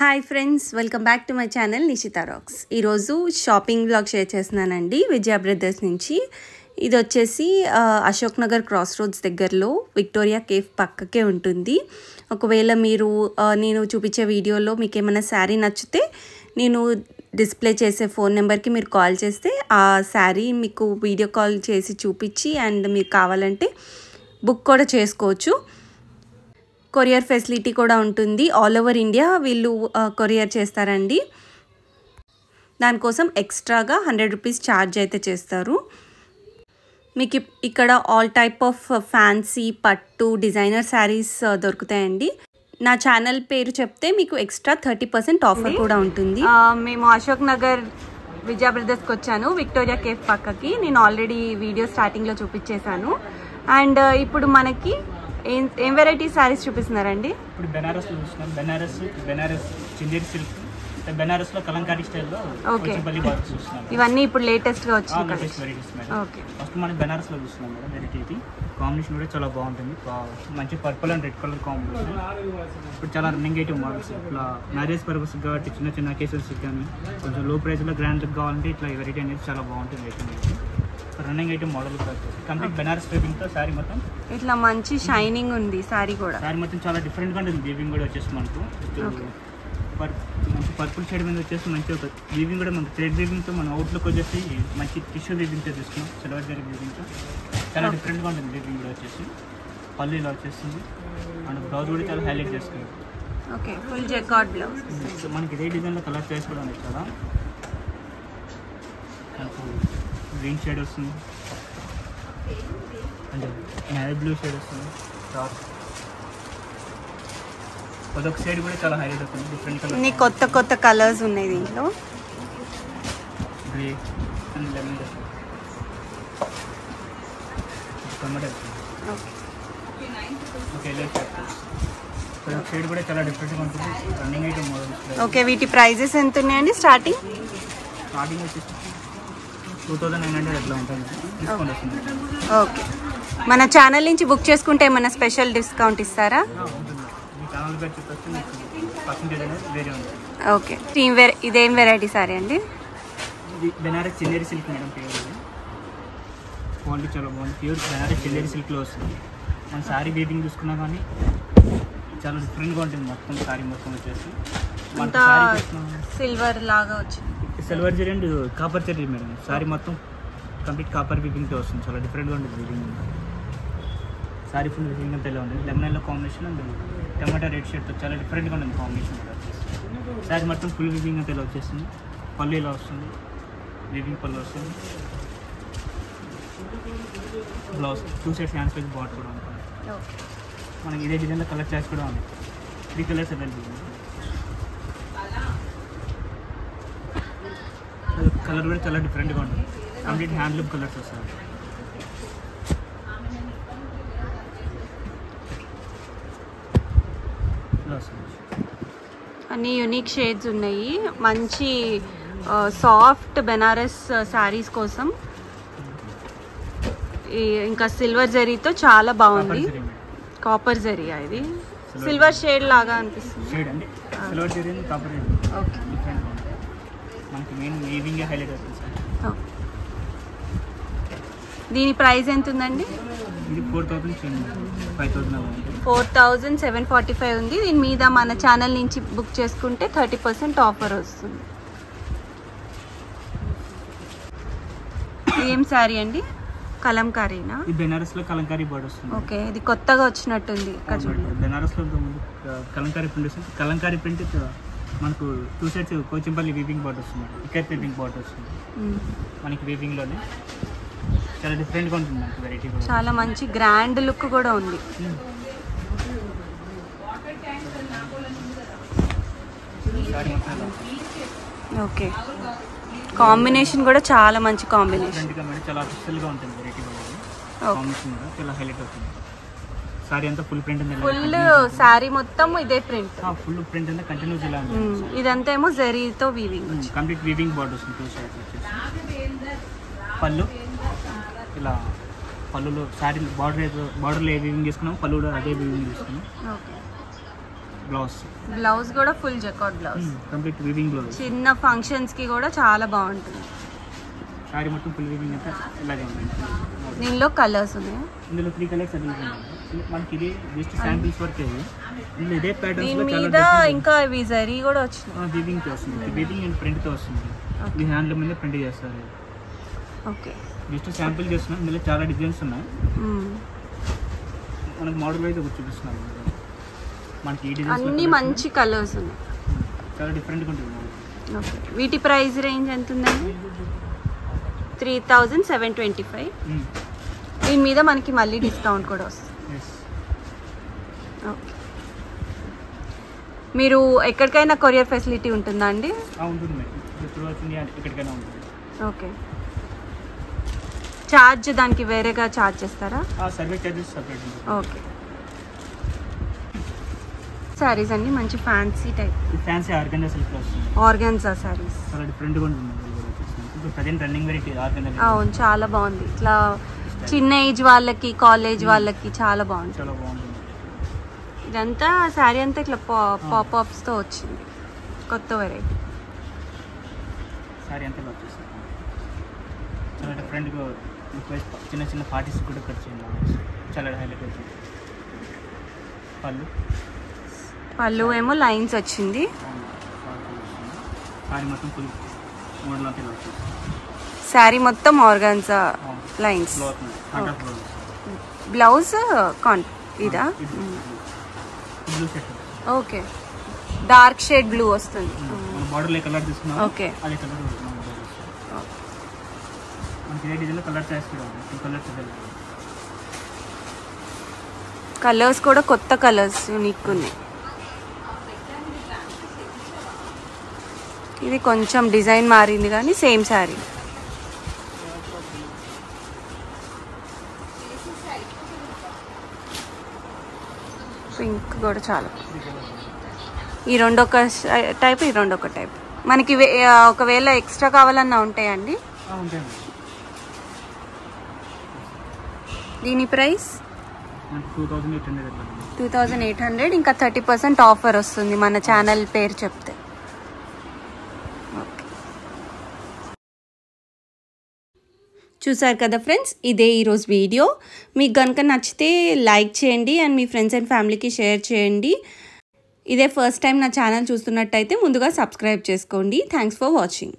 Hi friends welcome back to my channel Nishita rocks ఈరోజు shopping blog share చేస్తున్నానండి Vijaya brothers నుంచి. ఇది వచ్చేసి అశోక్ నగర్ క్రాస్ రోడ్స్ దగ్గరలో విక్టోరియా కేఫ్ పక్కకే ఉంటుంది. ఒకవేళ మీరు నేను చూపించే వీడియోలో మీకు ఏమైనా శారీ నచ్చితే నేను డిస్ప్లే చేసే ఫోన్ నెంబర్కి మీరు కాల్ చేస్తే ఆ శారీ మీకు వీడియో కాల్ చేసి చూపించి అండ్ మీకు కావాలంటే బుక్ కూడా చేసుకోవచ్చు. కొరియర్ ఫెసిలిటీ కూడా ఉంటుంది. ఆల్ ఓవర్ ఇండియా వీళ్ళు కొరియర్ చేస్తారండి. దానికోసం ఎక్స్ట్రాగా హండ్రెడ్ రూపీస్ ఛార్జ్ అయితే చేస్తారు. మీకు ఇక్కడ ఆల్ టైప్ ఆఫ్ ఫ్యాన్సీ పట్టు డిజైనర్ శారీస్ దొరుకుతాయండి. నా ఛానల్ పేరు చెప్తే మీకు ఎక్స్ట్రా థర్టీ పర్సెంట్ ఆఫర్ కూడా ఉంటుంది. మేము అశోక్ నగర్ విజయ బ్రదర్స్కి వచ్చాను. విక్టోరియా కేఫ్ పక్కకి. నేను ఆల్రెడీ వీడియో స్టార్టింగ్లో చూపించేశాను. అండ్ ఇప్పుడు మనకి ఏం ఏం వెరైటీ శారీస్ చూపిస్తున్నారండి? ఇప్పుడు బెనారస్లో చూస్తున్నాం. బెనారస్ బెనారస్ చిందేరి సిల్క్ బెనారస్లో కలంకారీ స్టైల్లో చూస్తున్నాం. ఇవన్నీ ఇప్పుడు latest varieties madam. Okay. First మనం బెనారస్లో చూస్తున్నాం మేడం వెరైటీ ఇది. కాంబినేషన్ కూడా చాలా బాగుంటుంది. మంచి purple and red colour combination ఇప్పుడు చాలా రన్నింగ్ ఐటమ్ మోడల్స్ ఇట్లా మ్యారేజ్ పర్పస్ కాబట్టి చిన్న చిన్న కేసెస్ కానీ కొంచెం లో ప్రైస్లో గ్రాండ్ కావాలంటే ఇట్లా ఈ వెరైటీ అనేది చాలా బాగుంటుంది item running item model complete Banaras ఫేబింగ్తో saree మొత్తం. ఇట్లా మంచి షైనింగ్ ఉంది శారీ కూడా. శారీ మొత్తం చాలా డిఫరెంట్గా ఉంటుంది. వీవింగ్ కూడా వచ్చేసి మనకు. మంచి పర్పుల్ షేడ్ మీద వచ్చేసి మంచి ఒక వీవింగ్ కూడా మనకు థ్రెడ్ వీవింగ్తో మన అవుట్లుక్ వచ్చేసి మంచి టిష్యూ వీవింగ్తో తీసుకున్నాం. సిల్వర్ జరీ వీవింగ్తో చాలా Okay. డిఫరెంట్గా ఉంటుంది వీవింగ్ కూడా వచ్చేసి. పళ్ళు ఇలా వచ్చేస్తుంది అండ్ బ్లౌజ్ కూడా చాలా హైలైట్ చేస్తుంది. ఓకే ఫుల్ జెకార్డ్ బ్లౌజ్ మనకి ఇదే డిజైన్లో కలర్ చాయిస్ కూడా ఉన్నాయి చాలా గ్రీన్ షేడ్ వస్తుంది. అండ్ నేవీ బ్లూ షేడ్ వస్తుంది. డార్క్ అదొక సైడ్ కూడా చాలా హైలైట్ అవుతుంది. డిఫరెంట్ కలర్ కొత్త కొత్త కలర్స్ ఉన్నాయి దీంట్లో. Grey and lemon tomato okay okay అదొక సైడ్ కూడా చాలా డిఫరెంట్గా ఉంటుంది. రన్నింగ్ ఐటమ్ మోడల్స్ ఓకే వీటి ప్రైజెస్ ఎంత ఉన్నాయండి స్టార్టింగ్ స్టార్టింగ్ వచ్చేసి టూ థౌజండ్ నైన్ హండ్రెడ్ ఎట్లా ఉంటుంది డిస్కౌంట్ వస్తుంది. ఓకే. మన ఛానల్ నుంచి బుక్ చేసుకుంటే ఏమైనా స్పెషల్ డిస్కౌంట్ ఇస్తారా? ఓకే. టీమ్ వెరై ఇదేం వెరైటీ సారీ అండి? Banaras silk madam pure quality చాలా బాగుంది. ప్యూర్ బెనారస్ సిల్క్లో వస్తుంది. మన బీటింగ్ చూసుకున్నా కానీ చాలా డిఫరెంట్గా ఉంటుంది మొత్తం శారీ మొత్తం వచ్చేసి. సిల్వర్ లాగా వచ్చింది. Silver zari and copper zari madam. Sari మొత్తం కంప్లీట్ కాపర్ బీపింగ్తో వస్తుంది. చాలా డిఫరెంట్గా ఉంటుంది బీపింగ్ శారీ ఫుల్ బీపింగ్ అంతా ఇలా ఉంటుంది. Lemon yellow combination and tomato red షర్ట్తో చాలా డిఫరెంట్గా ఉంటుంది కాంబినేషన్. కూడా శారీ మొత్తం ఫుల్ బీపింగ్ అంతా ఇలా వచ్చేస్తుంది. పళ్ళు ఇలా వస్తుంది. బీపింగ్ పళ్ళు వస్తుంది. Blouse. Two sides hands wise bat కూడా ఉంటుంది మనకి ఇదే డిజైన్లో కలర్ చాయిస్ కూడా ఉంది త్రీ కలర్స్ అవైలబుల్ కలర్ కూడా చాలా డిఫరెంట్గా ఉంటుంది. కంప్లీట్ హ్యాండ్లూమ్ కలర్స్ వస్తాయి. అన్ని యునిక్ షేడ్స్ ఉన్నాయి. మంచి సాఫ్ట్ బెనారస్ శారీస్ కోసం. ఇంకా సిల్వర్ జరీతో చాలా బాగుంది. కాపర్ జరియా ఇది. సిల్వర్ షేడ్ లాగా అనిపిస్తుంది. Zari okay main weaving highlight అవుతుంది సార్? దీని ప్రైస్ ఎంత ఉందండి ఇది four thousand five thousand four thousand seven forty five ఉంది. దీని మీద మన ఛానల్ నుంచి బుక్ చేసుకుంటే థర్టీ పర్సెంట్ ఆఫర్ వస్తుంది. ఏం శారీ అండి? కలంకారీనా? ఈ బెనారస్లో కలంకారీ బోర్డ్ వస్తుంది. ఓకే. ఇది కొత్తగా వచ్చినట్టుంది. బెనారస్లో ముందు కలంకారీ ప్రింట్ వస్తుంది. కలంకారీ ప్రింట్ మనకు two sides Pochampally weaving border వస్తుంది. ఇక్కత్ వీవింగ్ బోర్డ్ వస్తుంది. మనకి వీవింగ్లోనే చాలా డిఫరెంట్గా ఉంటుంది మనకి వెరైటీ కూడా. చాలా మంచి గ్రాండ్ లుక్ కూడా ఉంది. ఓకే. కాంబినేషన్ కూడా చాలా మంచి కాంబినేషన్ చాలా అఫిషియల్గా ఉంటుంది వెరైటీ కూడా. కాంబినేషన్ కూడా చాలా హైలైట్ అవుతుంది. సారీ అంతా ఫుల్ ప్రింట్ ఉంది. ఫుల్ శారీ మొత్తం ఇదే ప్రింట్ ఫుల్ ప్రింట్ అంతా కంటిన్యూస్ ఇలా ఉంది ఇదంతా ఏమో జరీతో వీవింగ్ కంప్లీట్ వీవింగ్ బోర్డ్ వస్తుంది టూ సైడ్స్ వచ్చేసి. పళ్ళు. ఇలా పళ్ళులో శారీ బార్డర్ బార్డర్లో ఏ వీవింగ్ చేసుకున్నాం పళ్ళు కూడా అదే వీవింగ్ చేసుకున్నాం. బ్లౌజ్ బ్లౌజ్ కూడా full jacquard blouse complete weaving blouse చిన్న ఫంక్షన్స్కి కూడా చాలా బాగుంటుంది. సారీ మొత్తం ఫుల్ వీవింగ్ అంతా ఇలాగే ఉంది దీనిలో కలర్స్ ఉన్నాయి? ఇందులో త్రీ కలర్స్ అవైలబుల్ ఉన్నాయి మనకి ఇది జస్ట్ శాంపిల్స్ వరకే ఇది ఇందులో ఇదే ప్యాటర్న్స్ దీని మీద ఇంకా ఇవి జరీ కూడా వచ్చినాయి. వీవింగ్తో వస్తుంది. వీవింగ్ అండ్ ప్రింట్తో వస్తుంది. ఇది హ్యాండ్ల మీద ప్రింట్ చేస్తారు. ఓకే జస్ట్ శాంపిల్ చేస్తున్నాం. ఇందులో చాలా డిజైన్స్ ఉన్నాయి. మనకు మోడల్ అయితే ఒకటి చూపిస్తున్నాం. మనకి ఈ డిజైన్స్ అన్ని మంచి కలర్స్ ఉన్నాయి. చాలా డిఫరెంట్గా ఉంటుంది. ఓకే వీటి ప్రైస్ రేంజ్ ఎంత ఉందండి three thousand seven twenty five. దీని మీద మనకి మళ్ళీ డిస్కౌంట్ కూడా వస్తుంది. మీరు ఎక్కడికైనా కొరియర్ ఫెసిలిటీ ఉంటుందా అండి? ఓకే. ఛార్జ్ దానికి వేరేగా ఛార్జ్ చేస్తారా? ఓకే. శారీస్ అండి మంచి fancy type fancy silk organza చాలా ఉంటుంది రన్నింగ్ వెరైటీ ఆర్గంజా అవును చాలా బాగుంది. ఇట్లా చిన్న ఏజ్ వాళ్ళకి కాలేజ్ వాళ్ళకి చాలా బాగుంది చాలా బాగుంటుంది. ఇదంతా శారీ అంతా ఇట్లా పాప్అప్స్తో వచ్చింది. కొత్త వెరైటీ సారీ అంతా చాలా డిఫరెంట్గా చిన్న చిన్న పార్టీస్ కూడా కట్ చేయండి చాలా హైలైట్ అవుతుంది పళ్ళు? పళ్ళు ఏమో లైన్స్ వచ్చింది. సారీ మొత్తం ఫుల్ మోడల్ అంతా శారీ మొత్తం ఆర్గాన్జా లైన్స్ బ్లౌజ్ కాన్ ఇదా? ఓకే. డార్క్ షేడ్ బ్లూ వస్తుంది. మన బార్డర్ ఏ కలర్ తీసుకున్నాం ఓకే. అదే కలర్ కలర్స్ కూడా కొత్త కలర్స్ యూనిక్ ఉన్నాయి. ఇది కొంచెం డిజైన్ మారింది కానీ సేమ్ శారీ. పింక్ కూడా చాలా. ఈ రెండు ఒక టైప్ ఈ రెండు ఒక టైప్. మనకి ఒకవేళ ఎక్స్ట్రా కావాలన్నా ఉంటాయండి. దీని price? Two thousand eight hundred ఇంకా థర్టీ పర్సెంట్ ఆఫర్ వస్తుంది మన ఛానల్ పేరు చెప్తే. చూసారు కదా ఫ్రెండ్స్? ఇదే ఈరోజు వీడియో. మీకు కనుక నచ్చితే లైక్ చేయండి అండ్ మీ ఫ్రెండ్స్ అండ్ ఫ్యామిలీకి షేర్ చేయండి. ఇదే ఫస్ట్ టైం నా ఛానల్ చూస్తున్నట్టయితే ముందుగా సబ్స్క్రైబ్ చేసుకోండి. Thanks for watching.